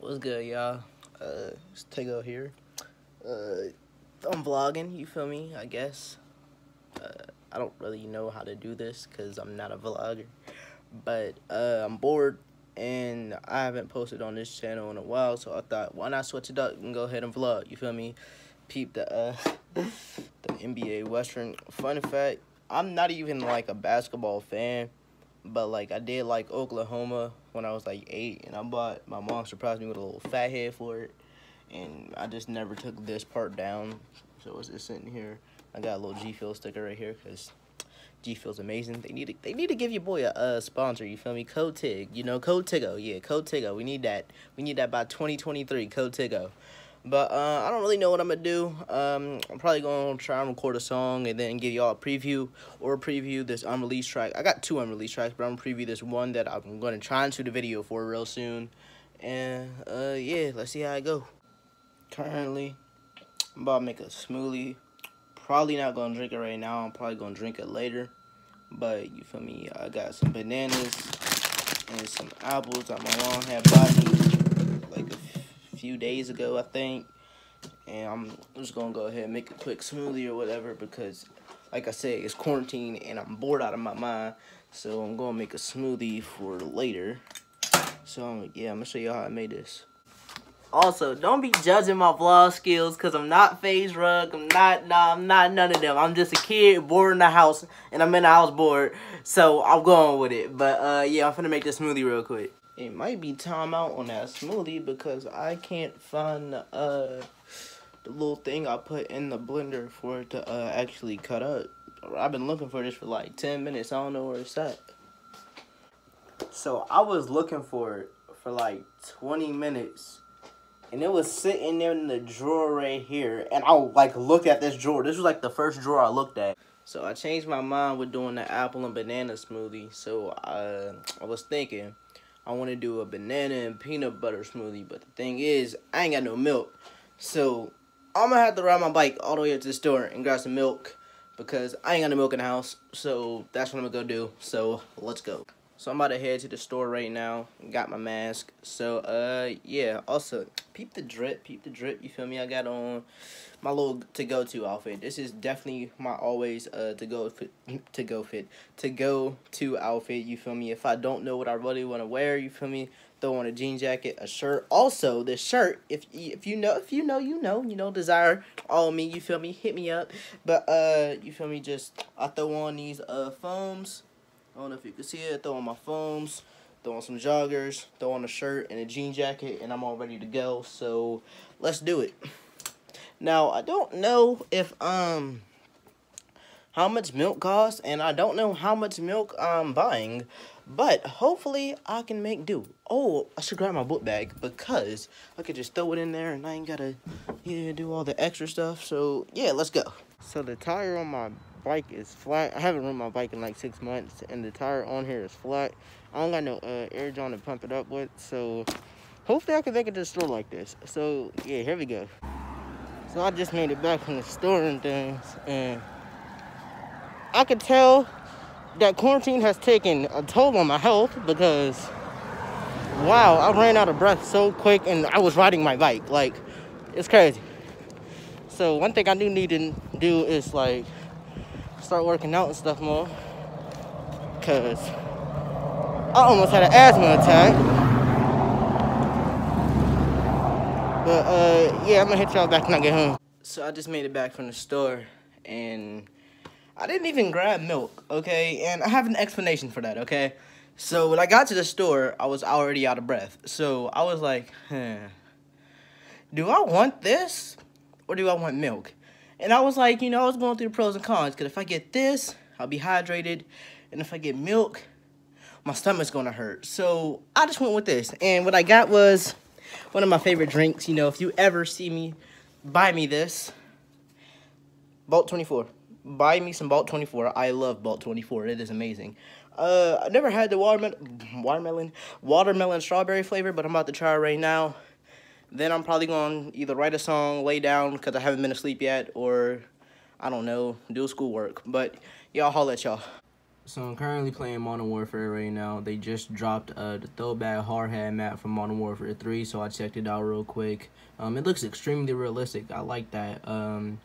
What's good, y'all? Uh, it's Tigo here. Uh, I'm vlogging, you feel me, I guess. Uh, I don't really know how to do this because I'm not a vlogger. But uh, I'm bored and I haven't posted on this channel in a while, so I thought, why not switch it up and go ahead and vlog, you feel me? Peep the, uh, the NBA Western. Fun fact, I'm not even like a basketball fan but like I did like Oklahoma when I was like eight, and I bought my mom surprised me with a little fat head for it, and I just never took this part down, so it's just sitting here. I got a little G Fuel sticker right here because G Fuel's amazing. They need to they need to give your boy a, a sponsor. You feel me? Code Tig, you know Code Tigo, yeah, Code Tigo. We need that. We need that by 2023. Code Tigo. But uh, I don't really know what I'm to do. Um, I'm probably to try and record a song and then give y'all a preview or preview this unreleased track. I got two unreleased tracks, but I'm to preview this one that I'm to try and shoot a video for real soon. And uh, yeah, let's see how I go. Currently, I'm about to make a smoothie. Probably not to drink it right now. I'm probably to drink it later. But you feel me? I got some bananas and some apples that my mom had bought me like a few days ago, I think. And I'm just gonna go ahead and make a quick smoothie or whatever because, like I said, it's quarantine and I'm bored out of my mind. So I'm gonna make a smoothie for later. So yeah, I'm gonna show you how I made this. Also, don't be judging my vlog skills because I'm not FaZe Rug. I'm not, nah, I'm not none of them. I'm just a kid bored in the house and I'm in the house bored. So I'm going with it. But uh, yeah, I'm gonna make this smoothie real quick it might be time out on that smoothie because I can't find uh the little thing I put in the blender for it to uh, actually cut up. I've been looking for this for like 10 minutes. I don't know where it's at. So I was looking for it for like 20 minutes. And it was sitting there in the drawer right here. And I like look at this drawer. This was like the first drawer I looked at. So I changed my mind with doing the apple and banana smoothie. So uh, I was thinking I want to do a banana and peanut butter smoothie. But the thing is, I ain't got no milk. So I'm to have to ride my bike all the way up to the store and grab some milk. Because I ain't got no milk in the house. So that's what I'm to go do. So let's go. So I'm about to head to the store right now. Got my mask. So, uh, yeah. Also, peep the drip. Peep the drip. You feel me? I got on my little to-go to outfit. This is definitely my always, uh, to-go fit. To-go fit. To-go to outfit. You feel me? If I don't know what I really want to wear, you feel me? Throw on a jean jacket, a shirt. Also, this shirt, if if you know, if you know, you know, you know, desire all me, you feel me? Hit me up. But, uh, you feel me? Just, I throw on these, uh, foams I don't know if you can see it. Throw on my foams, throw on some joggers, throw on a shirt and a jean jacket, and I'm all ready to go. So let's do it. Now I don't know if um how much milk costs, and I don't know how much milk I'm buying, but hopefully I can make do. Oh, I should grab my book bag because I could just throw it in there and I ain't gotta yeah, do all the extra stuff. So yeah, let's go. So the tire on my bike is flat. I haven't run my bike in like six months, and the tire on here is flat. I don't got no uh, air john to pump it up with, so hopefully I can make it to the store like this. So yeah, here we go. So I just made it back from the store and things, and I could tell that quarantine has taken a toll on my health because wow, I ran out of breath so quick, and I was riding my bike. Like it's crazy. So one thing I do need to do is like start working out and stuff more. Cause I almost had an asthma attack. But uh, yeah, I'm gonna hit y'all back when I get home. So I just made it back from the store and I didn't even grab milk, okay? And I have an explanation for that, okay? So when I got to the store, I was already out of breath. So I was like, huh, do I want this or do I want milk? And I was like, you know, I was going through the pros and cons. Because if I get this, I'll be hydrated. And if I get milk, my stomach's going to hurt. So I just went with this. And what I got was one of my favorite drinks. You know, if you ever see me, buy me this. Bolt 24. Buy me some Bolt 24. I love Bolt 24. It is amazing. Uh, I never had the watermelon, watermelon, watermelon strawberry flavor, but I'm about to try it right now. Then I'm probably going to either write a song, lay down because I haven't been asleep yet, or I don't know, do schoolwork. But y'all holla at y'all. So I'm currently playing Modern Warfare right now. They just dropped uh, the throwback hard hat map from Modern Warfare 3, so I checked it out real quick. Um, it looks extremely realistic. I like that. Um,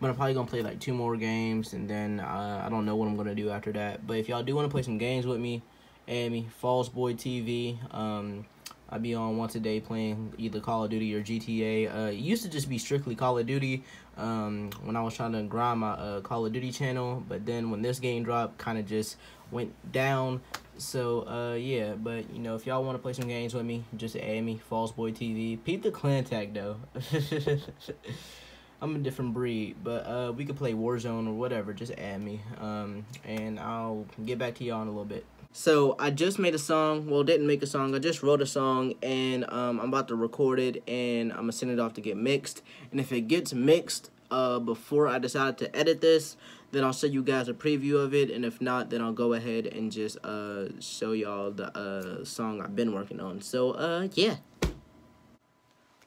but I'm probably gonna play like two more games, and then uh, I don't know what I'm gonna do after that. But if y'all do want to play some games with me, add me Falls Boy TV. Um, I be on once a day playing either Call of Duty or GTA. Uh, it used to just be strictly Call of Duty um, when I was trying to grind my uh, Call of Duty channel, but then when this game dropped, kind of just went down. So uh, yeah, but you know if y'all want to play some games with me, just add me Falls Boy TV. Peep the clan tag though. I'm a different breed, but uh, we could play Warzone or whatever. Just add me, um, and I'll get back to y'all in a little bit. So I just made a song. Well, didn't make a song. I just wrote a song, and um, I'm about to record it, and I'm gonna send it off to get mixed. And if it gets mixed uh, before I decide to edit this, then I'll show you guys a preview of it. And if not, then I'll go ahead and just uh, show y'all the uh, song I've been working on. So uh, yeah.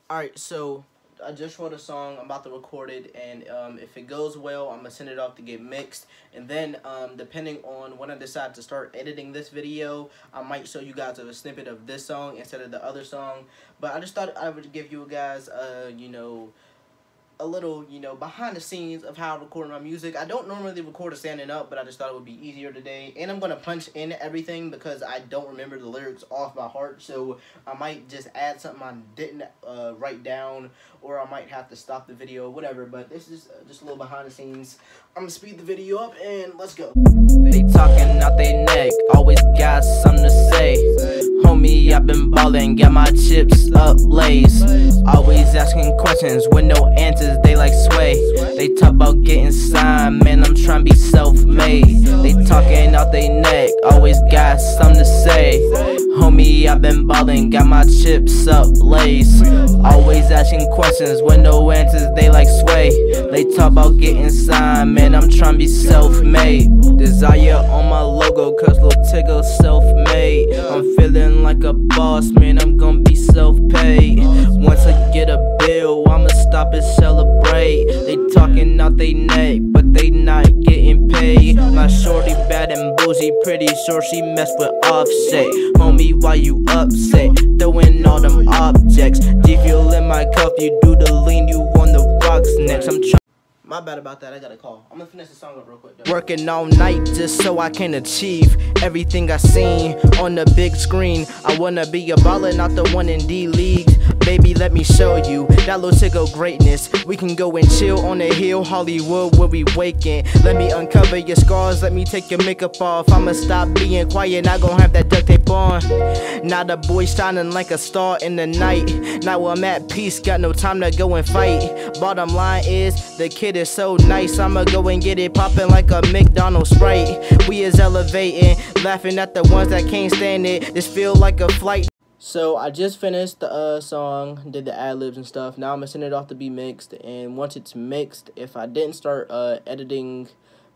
All right, so I just wrote a song. I'm about to record it, and um, if it goes well, I'm gonna send it off to get mixed. And then, um, depending on when I decide to start editing this video, I might show you guys a snippet of this song instead of the other song. But I just thought I would give you guys, uh, you know, a little, you know, behind the scenes of how I record my music. I don't normally record it standing up, but I just thought it would be easier today. And I'm going to punch in everything because I don't remember the lyrics off my heart. So I might just add something I didn't uh, write down or I might have to stop the video, whatever. But this is uh, just a little behind the scenes. I'm going to speed the video up and let's go. They talking out neck, always got something to say. Homie, I've been ballin', got my chips up lays. Always asking questions with no answers, they like sway. They talk about getting signed, man, I'm trying to be self made. They talking out their neck, always got something to say. Homie, I've been ballin', got my chips up lays. Always asking questions with no answers, they like sway. They talk about getting signed, man, I'm trying to be self made. Desire on my logo, cause Lil Tigger self made. I'm feeling like a boss, man, I'm gonna be self paid. Once I get a bill, I'ma stop and celebrate. They talking out they neck, but they not getting paid. My shorty bad and bougie, pretty sure she messed with offset. Homie, why you upset? Throwing all them objects. G fuel in my cup, you do the lean, you on the rocks next. I'm. My bad about that. I got a call. I'm gonna finish the song up real quick. Though. Working all night just so I can achieve everything I seen on the big screen. I wanna be a baller, not the one in D League. Baby, let me show you that little tickle greatness. We can go and chill on the hill, Hollywood, where we waking. Let me uncover your scars, let me take your makeup off. I'ma stop being quiet, not gonna have that duct tape on. Now the boy shining like a star in the night. Now I'm at peace, got no time to go and fight. Bottom line is, the kid is so nice. I'ma go and get it poppin' like a McDonald's Sprite. We is elevating, laughing at the ones that can't stand it. This feel like a flight. So I just finished the uh, song, did the ad libs and stuff. Now I'm gonna send it off to be mixed, and once it's mixed, if I didn't start uh, editing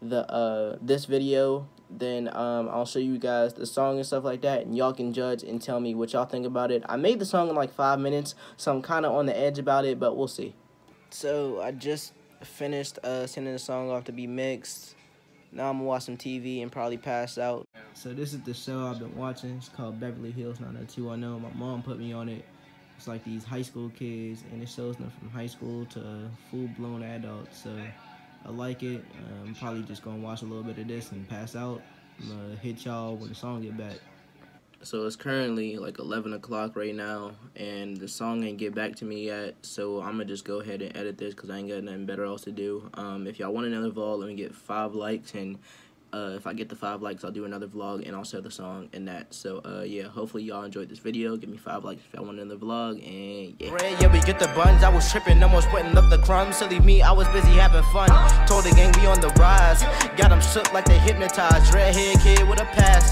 the uh, this video, then um, I'll show you guys the song and stuff like that, and y'all can judge and tell me what y'all think about it. I made the song in like five minutes, so I'm kind of on the edge about it, but we'll see. So I just finished uh, sending the song off to be mixed. Now I'm gonna watch some TV and probably pass out. So this is the show I've been watching. It's called Beverly Hills 90210. My mom put me on it. It's like these high school kids, and it shows them from high school to full-blown adults. So I like it. I'm probably just gonna watch a little bit of this and pass out. I'm gonna hit y'all when the song get back. So it's currently like 11 o'clock right now, and the song ain't get back to me yet. So I'm gonna just go ahead and edit this because I ain't got nothing better else to do. Um, if y'all want another vlog, let me get five likes, and uh, if I get the five likes, I'll do another vlog and I'll share the song and that. So uh, yeah, hopefully y'all enjoyed this video. Give me five likes if y'all want another vlog, and yeah. Red, yeah, we get the buns. I was tripping, almost putting up the crumbs. Silly me, I was busy having fun. Told the gang we on the rise. Got them shook like they hypnotized. Redhead kid with a pass